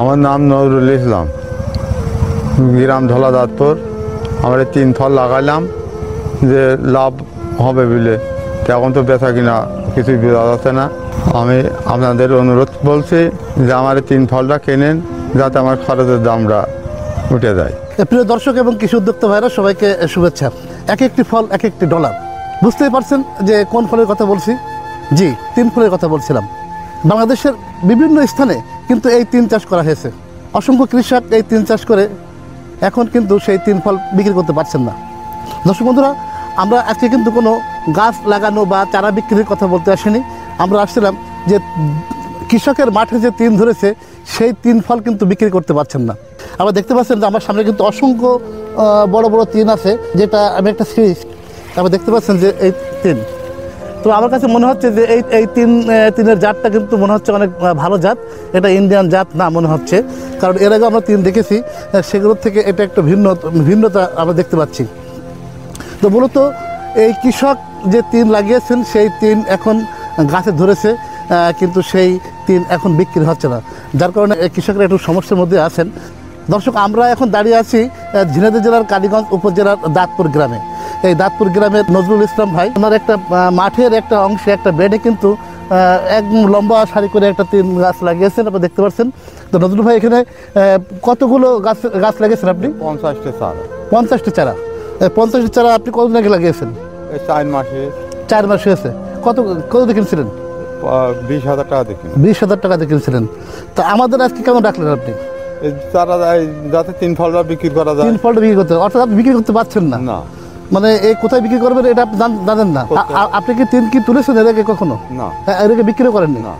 আমার নাম নজরুল ইসলাম। গ্রাম ধলাদাতপুর। আমরা এই তিন ফল লাগাইলাম যে লাভ হবে বলে। তো এখন তো বেচা কিনা কিছুই বোঝা যাচ্ছে না। আমি আপনাদের অনুরোধ বলছি যে আমার তিন ফলটা কেনেন যাতে আমার খরচের দামটা উঠে যায়। প্রিয় দর্শক এবং কৃষি উদ্যোক্তা ভাইরা সবাইকে শুভেচ্ছা। এক একটি ফল, এক একটি ডলার। বুঝতেই পারছেন যে কোন ফলের কথা বলছি? জি, তিন ফলের কথা বলছিলাম। বাংলাদেশের বিভিন্ন স্থানে কিন্তু এই তিন চাষ করা হয়েছে। অসংখ্য কৃষক এই তিন চাষ করে এখন কিন্তু সেই তিন ফল বিক্রি করতে পারছেন না। দর্শক বন্ধুরা, আমরা আজকে কিন্তু কোনো গাছ লাগানো বা চারা বিক্রির কথা বলতে আসিনি। আমরা আসছিলাম যে কৃষকের মাঠে যে তিন ধরেছে, সেই তিন ফল কিন্তু বিক্রি করতে পারছেন না। আমরা দেখতে পাচ্ছেন যে আমার সামনে কিন্তু অসংখ্য বড় বড় তিন আছে, যেটা আমি একটা সিরিজ আমরা দেখতে পাচ্ছেন যে এই তিন। তো আমার কাছে মনে হচ্ছে যে এই এই তিন তিনের জাতটা কিন্তু মনে হচ্ছে অনেক ভালো জাত। এটা ইন্ডিয়ান জাত না মনে হচ্ছে। কারণ এর আগে আমরা তিন দেখেছি সেগুলোর থেকে এটা একটা ভিন্ন, ভিন্নতা আমরা দেখতে পাচ্ছি। তো মূলত এই কৃষক যে তিন লাগিয়েছেন, সেই তিন এখন গাছে ধরেছে কিন্তু সেই তিন এখন বিক্রি হচ্ছে না। যার কারণে কৃষকরা একটু সমস্যার মধ্যে আছেন। দর্শক, আমরা এখন দাঁড়িয়ে আছি ঝিনাইদহ জেলার কালীগঞ্জ উপজেলার দাঁতপুর গ্রামে। এই দাঁতপুর গ্রামের নজরুল ইসলাম ভাই। ওনার একটা মাঠের একটা অংশে একটা বেডে কিন্তু এক লম্বা সারি করে একটা তিন গাছ লাগিয়েছেন আপনারা দেখতে পাচ্ছেন। তো নজরুল ভাই এখানে কতগুলো গাছ গাছ লাগিয়েছেন আপনি? পঞ্চাশটা চারা। পঞ্চাশটি চারা। পঞ্চাশটি চারা আপনি কতদিন আগে লাগিয়েছেন? চার মাসে চার মাস হয়েছে। কত কত দিয়ে কিনছিলেন বিশ হাজার টাকা দেখি বিশ হাজার টাকা দিয়ে কিনছিলেন। তা আমাদের আজকে কেমন রাখলেন আপনি? এই চারা যাতে তিন ফলটা বিক্রি করা যায়। তিন ফলটা বিক্রি করতে অর্থাৎ আপনি বিক্রি করতে পারছেন না। না। মানে এই কোথায় বিক্রি করবেন এটা আপনি জানেন না। আপনি কি তিন কি তুলেছেন এর আগে কখনো? না। এর আগে বিক্রি করেন না।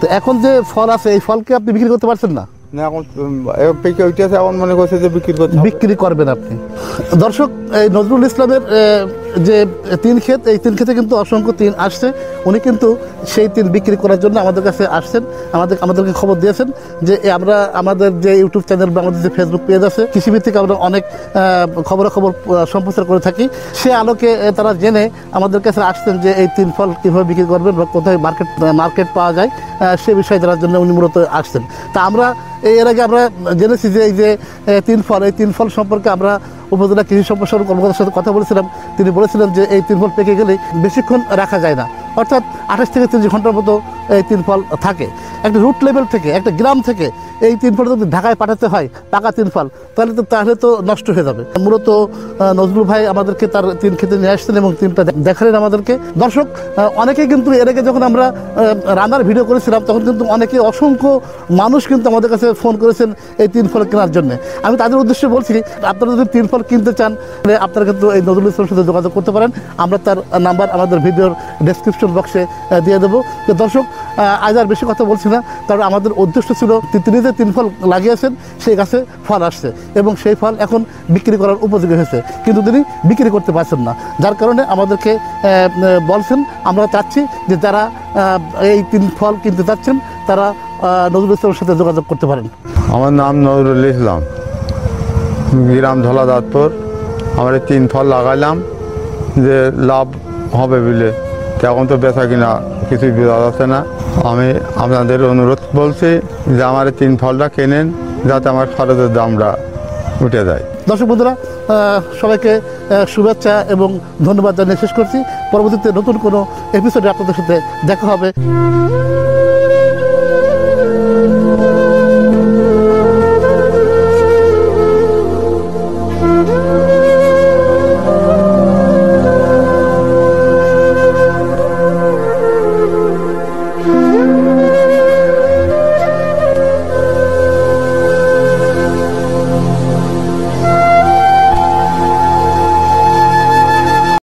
তো এখন যে ফল আছে এই ফলকে আপনি বিক্রি করতে পারছেন না? মনে বিক্রি বিক্রি করবেন আপনি। দর্শক এই নজরুল ইসলামের যে তিন ক্ষেত, এই তিন ক্ষেতে কিন্তু অসংখ্য তিন আসছে। উনি কিন্তু সেই তিন বিক্রি করার জন্য আমাদের কাছে আসছেন। আমাদের, আমাদেরকে খবর দিয়েছেন যে আমরা, আমাদের যে ইউটিউব চ্যানেল বা আমাদের যে ফেসবুক পেজ আছে, কৃষিভিত্তিক আমরা অনেক খবরাখবর সম্প্রচার করে থাকি। সে আলোকে তারা জেনে আমাদের কাছে আসছেন যে এই তিন ফল কীভাবে বিক্রি করবেন বা কোথায় মার্কেট মার্কেট পাওয়া যায় সে বিষয়ে জানার জন্য উনি মূলত আসছেন। তা আমরা এর আগে আমরা জেনেছি যে এই যে তিন ফল, এই তিন ফল সম্পর্কে আমরা উপজেলা কৃষি সম্প্রসারণ কর্মকর্তার সাথে কথা বলেছিলাম। তিনি বলেছিলেন যে এই তিন ফল পেকে গেলে বেশিক্ষণ রাখা যায় না। অর্থাৎ আঠাশ থেকে তিরিশ ঘণ্টার মতো এই তিন ফল থাকে। একটা রুট লেভেল থেকে, একটা গ্রাম থেকে এই তিন ফল যদি ঢাকায় পাঠাতে হয়, পাকা তিন ফল তাহলে তো তাহলে তো নষ্ট হয়ে যাবে। মূলত নজরুল ভাই আমাদেরকে তার তিন খেতে নিয়ে আসছেন এবং তিনটা দেখালেন আমাদেরকে। দর্শক অনেকে কিন্তু এর আগে যখন আমরা রান্নার ভিডিও করেছিলাম, তখন কিন্তু অনেকে অসংখ্য মানুষ কিন্তু আমাদের কাছে ফোন করেছেন এই তিন ফল কেনার জন্য। আমি তাদের উদ্দেশ্যে বলছি, আপনারা যদি তিন ফল কিনতে চান, তাহলে আপনারা কিন্তু এই নজরুল ইসলামের সাথে যোগাযোগ করতে পারেন। আমরা তার নাম্বার আমাদের ভিডিওর ডেসক্রিপশন বক্সে দিয়ে দেবো। তো দর্শক আজ আর বেশি কথা বলছি না, কারণ আমাদের উদ্দেশ্য ছিল তিনি যে তিন ফল লাগিয়েছেন, সেই গাছে ফল আসছে এবং সেই ফল এখন বিক্রি করার উপযোগী হয়েছে। কিন্তু তিনি বিক্রি করতে পারছেন না। যার কারণে আমাদেরকে বলছেন, আমরা চাচ্ছি যে যারা এই তিন ফল কিনতে চাচ্ছেন, তারা নজরুল ইসলামের সাথে যোগাযোগ করতে পারেন। আমার নাম নজরুল ইসলাম। গ্রাম ধলাদাতপুর। আমরা এই তিন ফল লাগাইলাম, যে লাভ হবে বলে। তো এখন তো বেচা কিনা কিছুই বোঝা আছে না। আমি আপনাদের অনুরোধ বলছি যে আমার তিন ফলটা কেনেন যাতে আমার খরচের দামটা উঠে যায়। দর্শক বন্ধুরা সবাইকে শুভেচ্ছা এবং ধন্যবাদ জানিয়ে শেষ করছি। পরবর্তীতে নতুন কোনো এপিসোডে আপনাদের সাথে দেখা হবে।